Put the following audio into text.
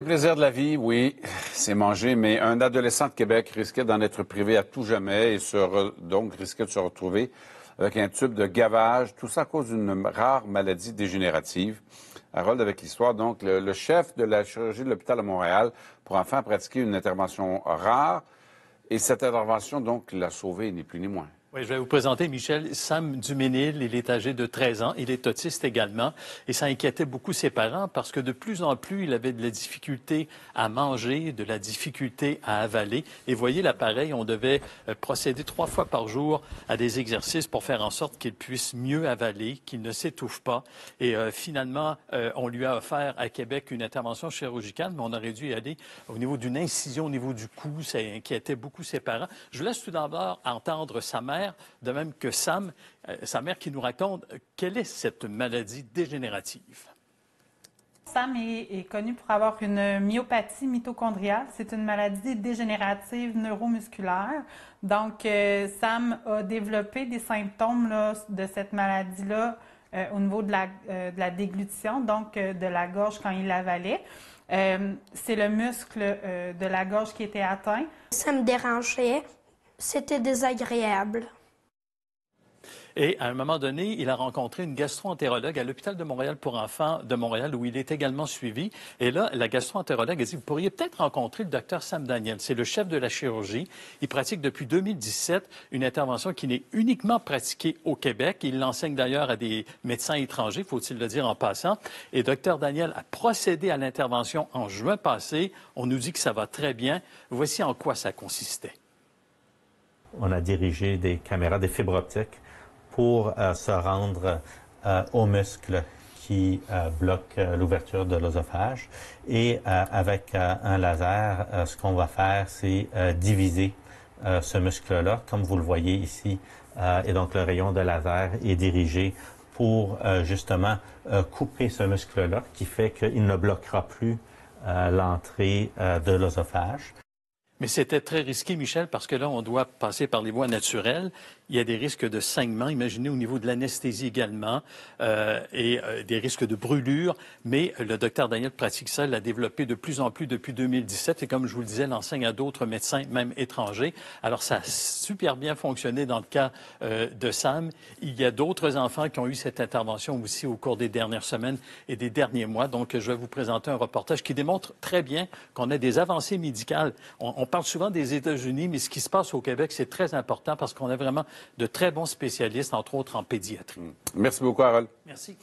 Le plaisir de la vie, oui, c'est manger, mais un adolescent de Québec risquait d'en être privé à tout jamais et donc risquait de se retrouver avec un tube de gavage, tout ça à cause d'une rare maladie dégénérative. Harold avec l'histoire, donc le, chef de la chirurgie de l'hôpital de Montréal pour enfin pratiquer une intervention rare et cette intervention donc l'a sauvé ni plus ni moins. Oui, je vais vous présenter Michel Sam Duménil. Il est âgé de 13 ans. Il est autiste également. Et ça inquiétait beaucoup ses parents parce que de plus en plus, il avait de la difficulté à manger, de la difficulté à avaler. Et voyez l'appareil, on devait euh, procéder trois fois par jour à des exercices pour faire en sorte qu'il puisse mieux avaler, qu'il ne s'étouffe pas. Et euh, finalement, euh, on lui a offert à Québec une intervention chirurgicale, mais on aurait dû y aller au niveau d'une incision, au niveau du cou. Ça inquiétait beaucoup ses parents. Je vous laisse tout d'abord entendre sa mère de même que Sam, euh, sa mère qui nous raconte quelle est cette maladie dégénérative? Sam est, connu pour avoir une myopathie mitochondriale. C'est une maladie dégénérative neuromusculaire. Donc, euh, Sam a développé des symptômes de cette maladie-là euh, au niveau de la, de la, déglutition, donc de la gorge quand il avalait. C'est le muscle de la gorge qui était atteint. Ça me dérangeait. C'était désagréable. Et à un moment donné, il a rencontré une gastro-entérologue à l'hôpital de Montréal pour enfants de Montréal, où il est également suivi. Et là, la gastro-entérologue a dit, vous pourriez peut-être rencontrer le docteur Sam Daniel. C'est le chef de la chirurgie. Il pratique depuis 2017 une intervention qui n'est uniquement pratiquée au Québec. Il l'enseigne d'ailleurs à des médecins étrangers, faut-il le dire en passant. Et docteur Daniel a procédé à l'intervention en juin passé. On nous dit que ça va très bien. Voici en quoi ça consistait. On a dirigé des caméras, des fibres optiques pour euh, se rendre euh, aux muscles qui euh, bloquent l'ouverture de l'œsophage. Et avec un laser, ce qu'on va faire, c'est diviser ce muscle-là, comme vous le voyez ici. et donc le rayon de laser est dirigé pour justement couper ce muscle-là, qui fait qu'il ne bloquera plus l'entrée de l'œsophage. Mais c'était très risqué, Michel, parce que là, on doit passer par les voies naturelles. Il y a des risques de saignement, imaginez au niveau de l'anesthésie également, euh, et euh, des risques de brûlure. Mais le docteur Daniel pratique ça, l'a développé de plus en plus depuis 2017. Et comme je vous le disais, l'enseigne à d'autres médecins, même étrangers. Alors, ça a super bien fonctionné dans le cas euh, de Sam. Il y a d'autres enfants qui ont eu cette intervention aussi au cours des dernières semaines et des derniers mois. Donc, je vais vous présenter un reportage qui démontre très bien qu'on a des avancées médicales. On, parle souvent des États-Unis, mais ce qui se passe au Québec, c'est très important parce qu'on a vraiment de très bons spécialistes, entre autres en pédiatrie. Merci beaucoup, Harold. Merci.